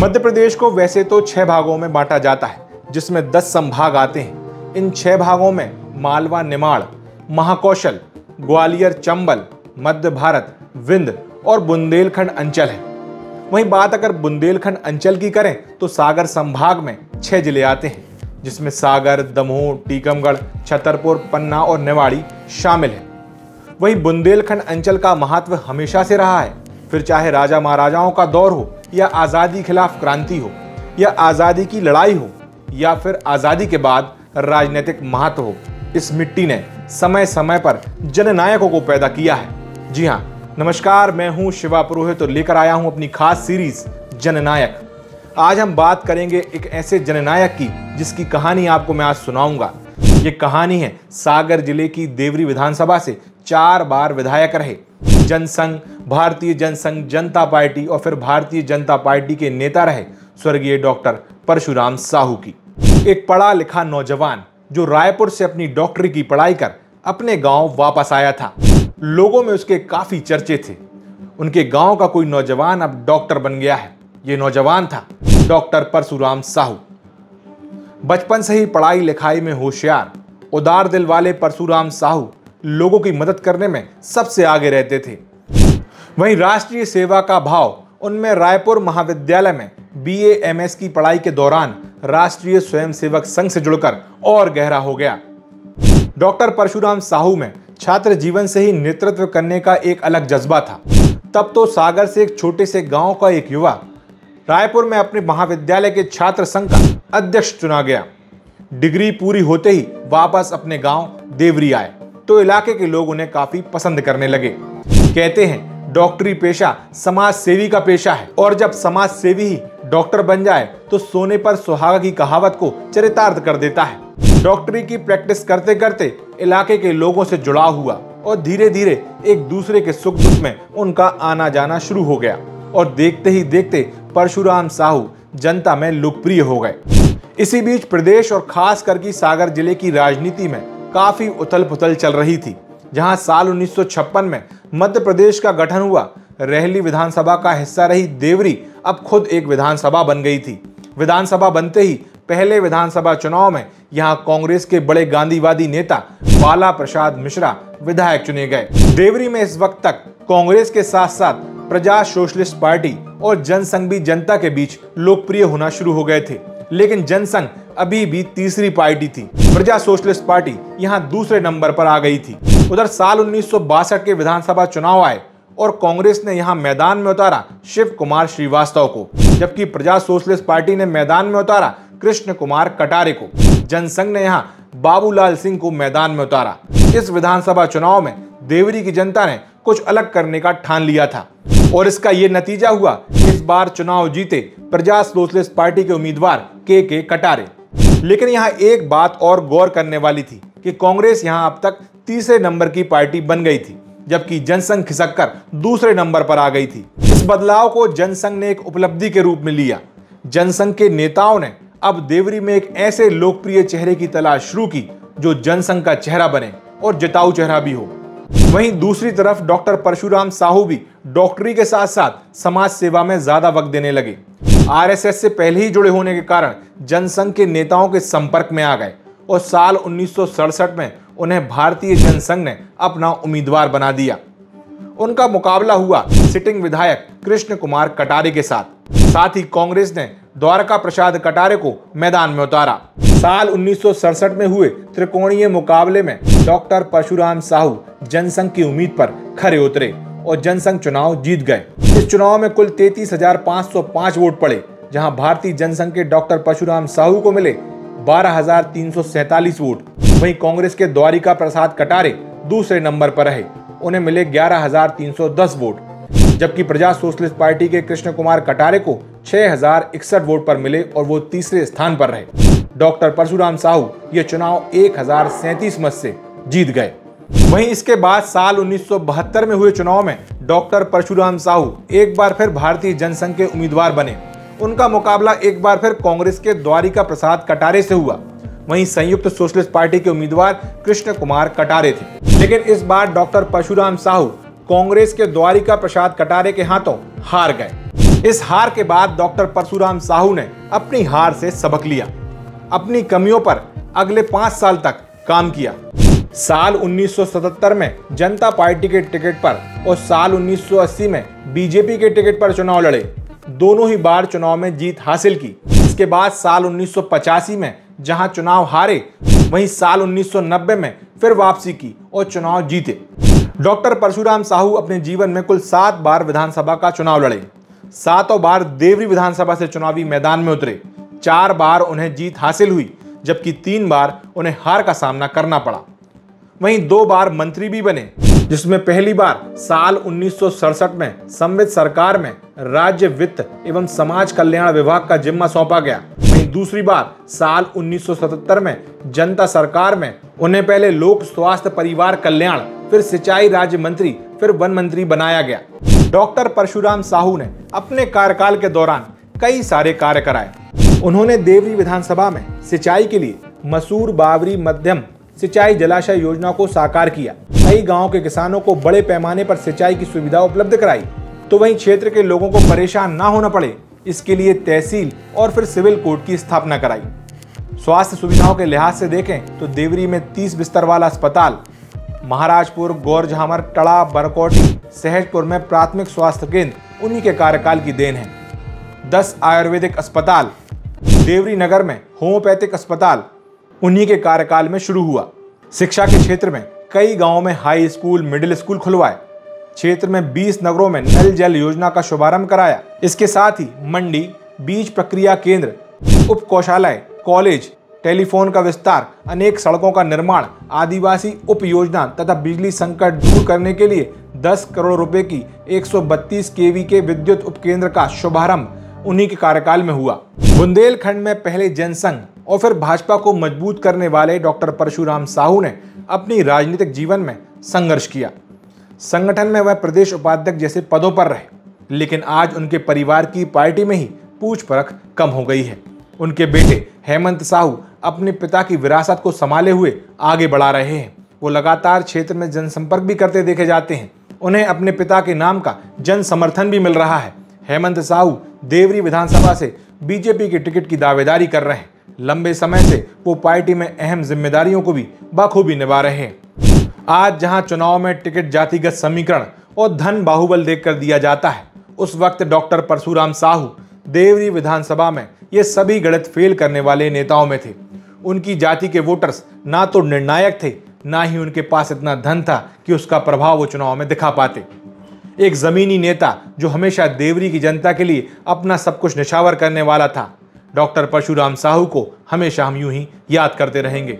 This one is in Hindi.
मध्य प्रदेश को वैसे तो छह भागों में बांटा जाता है, जिसमें दस संभाग आते हैं। इन छह भागों में मालवा, निमाड़, महाकौशल, ग्वालियर, चंबल, मध्य भारत, विंध्य और बुंदेलखंड अंचल है। वहीं बात अगर बुंदेलखंड अंचल की करें तो सागर संभाग में छह ज़िले आते हैं, जिसमें सागर, दमोह, टीकमगढ़, छतरपुर, पन्ना और निवाड़ी शामिल है। वहीं बुंदेलखंड अंचल का महत्व हमेशा से रहा है। फिर चाहे राजा महाराजाओं का दौर हो या आज़ादी खिलाफ क्रांति हो, या आज़ादी की लड़ाई हो, या फिर आज़ादी के बाद राजनीतिक महत्व हो, इस मिट्टी ने समय समय पर जननायकों को पैदा किया है। जी हाँ नमस्कार, मैं हूँ शिवा पुरोहित तो लेकर आया हूँ अपनी खास सीरीज़, जननायक। आज हम बात करेंगे एक ऐसे जननायक की, जिसकी कहानी आपको मैं आज सुनाऊँगा। ये कहानी है सागर ज़िले की देवरी विधानसभा से चार बार विधायक रहे। जनसंघ, भारतीय जनसंघ, जनता पार्टी और फिर भारतीय जनता पार्टी के नेता रहे स्वर्गीय डॉक्टर परशुराम साहू की। एक पढ़ा लिखा नौजवान जो रायपुर से अपनी डॉक्टरी की पढ़ाई कर अपने गाँव वापस आया था। लोगों में उसके काफ़ी चर्चे थे। उनके गाँव का कोई नौजवान अब डॉक्टर बन गया है। ये नौजवान था डॉक्टर परशुराम साहू। बचपन से ही पढ़ाई लिखाई में होशियार, उदार दिल वाले परशुराम साहू लोगों की मदद करने में सबसे आगे रहते थे। वहीं राष्ट्रीय सेवा का भाव, उनमें रायपुर महाविद्यालय में बीए एमएस की पढ़ाई के दौरान राष्ट्रीय स्वयंसेवक संघ से जुड़कर और गहरा हो गया। डॉक्टर परशुराम साहू में छात्र जीवन से ही नेतृत्व करने का एक अलग जज्बा था। तब तो सागर से एक छोटे से गाँव का एक युवा रायपुर में अपने महाविद्यालय के छात्र संघ का अध्यक्ष चुना गया। डिग्री पूरी होते ही वापस अपने गाँव देवरी आए। तो इलाके के लोग उन्हें काफ़ी पसंद करने लगे। कहते हैं, डॉक्टरी पेशा समाज सेवी का पेशा है। और जब समाज सेवी ही डॉक्टर बन जाए तो सोने पर सुहागा की कहावत को चरितार्थ कर देता है। डॉक्टरी की प्रैक्टिस करते करते इलाके के लोगों से जुड़ाव हुआ और धीरे धीरे एक दूसरे के सुख दुख में उनका आना जाना शुरू हो गया। और देखते ही देखते परशुराम साहू जनता में लोकप्रिय हो गए। इसी बीच प्रदेश और खास करके सागर ज़िले की राजनीति में काफ़ी उथल पुथल चल रही थी, जहाँ साल 1956 में मध्य प्रदेश का गठन हुआ। रहली विधानसभा का हिस्सा रही देवरी, अब खुद एक विधानसभा बन गई थी। विधानसभा बनते ही पहले विधानसभा चुनाव में यहाँ कांग्रेस के बड़े गांधीवादी नेता बाला प्रसाद मिश्रा विधायक चुने गए। देवरी में इस वक्त तक कांग्रेस के साथ साथ प्रजा सोशलिस्ट पार्टी और जनसंघ भी जनता के बीच लोकप्रिय होना शुरू हो गए थे। लेकिन जनसंघ अभी भी तीसरी पार्टी थी। प्रजा सोशलिस्ट पार्टी यहाँ दूसरे नंबर पर आ गई थी। उधर साल उन्नीस सौ बासठ के विधानसभा चुनाव आए और कांग्रेस ने यहाँ मैदान में उतारा शिव कुमार श्रीवास्तव को, जबकि प्रजा सोशलिस्ट पार्टी ने मैदान में उतारा कृष्ण कुमार कटारे को। जनसंघ ने यहाँ बाबूलाल सिंह को मैदान में उतारा। इस विधानसभा चुनाव में देवरी की जनता ने कुछ अलग करने का ठान लिया था। और इसका ये नतीजा हुआ, इस बार चुनाव जीते प्रजा सोशलिस्ट पार्टी के उम्मीदवार के के कटारे। लेकिन यहाँ एक बात और गौर करने वाली थी कि कांग्रेस यहाँ अब तक तीसरे नंबर की पार्टी बन गई थी, जबकि जनसंघ खिसक कर दूसरे नंबर पर आ गई थी। इस बदलाव को जनसंघ ने एक उपलब्धि के रूप में लिया। जनसंघ के नेताओं ने अब देवरी में एक ऐसे लोकप्रिय चेहरे की तलाश शुरू की, जो जनसंघ का चेहरा बने और जिताऊ चेहरा भी हो। वहीं दूसरी तरफ़ डॉक्टर परशुराम साहू भी डॉक्टरी के साथ साथ समाज सेवा में ज़्यादा वक्त देने लगे। आरएसएस से पहले ही जुड़े होने के कारण जनसंघ के नेताओं के संपर्क में आ गए और साल उन्नीस में उन्हें भारतीय जनसंघ ने अपना उम्मीदवार बना दिया। उनका मुकाबला हुआ सिटिंग विधायक कृष्ण कुमार कटारे के साथ। साथ ही कांग्रेस ने द्वारका प्रसाद कटारे को मैदान में उतारा। साल उन्नीस सौ सड़सठ में हुए त्रिकोणीय मुकाबले में डॉक्टर परशुराम साहू जनसंघ की उम्मीद पर खरे उतरे और जनसंघ चुनाव जीत गए। चुनाव में कुल तैतीस वोट पड़े जहाँ भारतीय जनसंघ के डॉक्टर परशुराम साहू को मिले बारह वोट। वहीं कांग्रेस के द्वारिका प्रसाद कटारे दूसरे नंबर पर रहे उन्हें मिले 11,310 वोट। जबकि प्रजा सोशलिस्ट पार्टी के कृष्ण कुमार कटारे को छह हज़ार इकसठ वोट पर मिले और वो तीसरे स्थान पर रहे। डॉक्टर परशुराम साहू ये चुनाव एक मत से जीत गए। वहीं इसके बाद साल 1972 में हुए चुनाव में डॉक्टर परशुराम साहू एक बार फिर भारतीय जनसंघ के उम्मीदवार बने। उनका मुकाबला एक बार फिर कांग्रेस के द्वारिका प्रसाद कटारे से हुआ। वहीं संयुक्त सोशलिस्ट पार्टी के उम्मीदवार कृष्ण कुमार कटारे थे। लेकिन इस बार डॉक्टर परशुराम साहू कांग्रेस के द्वारिका प्रसाद कटारे के हाथों हार गए। इस हार के बाद डॉक्टर परशुराम साहू ने अपनी हार से सबक लिया। अपनी कमियों पर अगले पाँच साल तक काम किया। साल 1977 में जनता पार्टी के टिकट पर और साल 1980 में बीजेपी के टिकट पर चुनाव लड़े। दोनों ही बार चुनाव में जीत हासिल की। इसके बाद साल 1985 में जहाँ चुनाव हारे, वहीं साल 1990 में फिर वापसी की और चुनाव जीते। डॉक्टर परशुराम साहू अपने जीवन में कुल सात बार विधानसभा का चुनाव लड़े। सातों बार देवरी विधानसभा से चुनावी मैदान में उतरे। चार बार उन्हें जीत हासिल हुई, जबकि तीन बार उन्हें हार का सामना करना पड़ा। वहीं दो बार मंत्री भी बने, जिसमें पहली बार साल उन्नीस सौ सड़सठ में संवित सरकार में राज्य वित्त एवं समाज कल्याण विभाग का जिम्मा सौंपा गया। वहीं दूसरी बार साल 1977 में जनता सरकार में उन्हें पहले लोक स्वास्थ्य परिवार कल्याण, फिर सिंचाई राज्य मंत्री, फिर वन मंत्री बनाया गया। डॉक्टर परशुराम साहू ने अपने कार्यकाल के दौरान कई सारे कार्य कराए। उन्होंने देवरी विधानसभा में सिंचाई के लिए मसूर, बावरी, मध्यम सिंचाई जलाशय योजना को साकार किया। कई गाँव के किसानों को बड़े पैमाने पर सिंचाई की सुविधा उपलब्ध कराई। तो वहीं क्षेत्र के लोगों को परेशान ना होना पड़े, इसके लिए तहसील और फिर सिविल कोर्ट की स्थापना कराई। स्वास्थ्य सुविधाओं के लिहाज से देखें तो देवरी में 30 बिस्तर वाला अस्पताल, महाराजपुर, गौरझामर, टड़ा, बरकोटी सहजपुर में प्राथमिक स्वास्थ्य केंद्र, उन्हीं के कार्यकाल की देन है। दस आयुर्वेदिक अस्पताल, देवरी नगर में होम्योपैथिक अस्पताल उन्हीं के कार्यकाल में शुरू हुआ। शिक्षा के क्षेत्र में कई गाँवों में हाई स्कूल, मिडिल स्कूल खुलवाए। क्षेत्र में 20 नगरों में नल जल योजना का शुभारंभ कराया। इसके साथ ही मंडी, बीज प्रक्रिया केंद्र उप कौशालय कॉलेज, टेलीफोन का विस्तार, अनेक सड़कों का निर्माण, आदिवासी उप योजना तथा बिजली संकट दूर करने के लिए 10 करोड़ रुपए की 132 केवी के विद्युत उपकेंद्र का शुभारंभ उन्हीं के कार्यकाल में हुआ। बुंदेलखंड में पहले जनसंघ और फिर भाजपा को मज़बूत करने वाले डॉक्टर परशुराम साहू ने अपनी राजनीतिक जीवन में संघर्ष किया। संगठन में वह प्रदेश उपाध्यक्ष जैसे पदों पर रहे, लेकिन आज उनके परिवार की पार्टी में ही पूछ परख कम हो गई है। उनके बेटे हेमंत साहू अपने पिता की विरासत को संभाले हुए आगे बढ़ा रहे हैं। वो लगातार क्षेत्र में जनसंपर्क भी करते देखे जाते हैं। उन्हें अपने पिता के नाम का जन समर्थन भी मिल रहा है। हेमंत साहू देवरी विधानसभा से बीजेपी के टिकट की दावेदारी कर रहे हैं। लंबे समय से वो पार्टी में अहम जिम्मेदारियों को भी बखूबी निभा रहे हैं। आज जहाँ चुनाव में टिकट जातिगत समीकरण और धन बाहुबल देखकर दिया जाता है, उस वक्त डॉक्टर परशुराम साहू देवरी विधानसभा में ये सभी गणित फेल करने वाले नेताओं में थे। उनकी जाति के वोटर्स ना तो निर्णायक थे, ना ही उनके पास इतना धन था कि उसका प्रभाव वो चुनाव में दिखा पाते। एक जमीनी नेता जो हमेशा देवरी की जनता के लिए अपना सब कुछ निछावर करने वाला था डॉक्टर परशुराम साहू को हमेशा हम यूँ ही याद करते रहेंगे।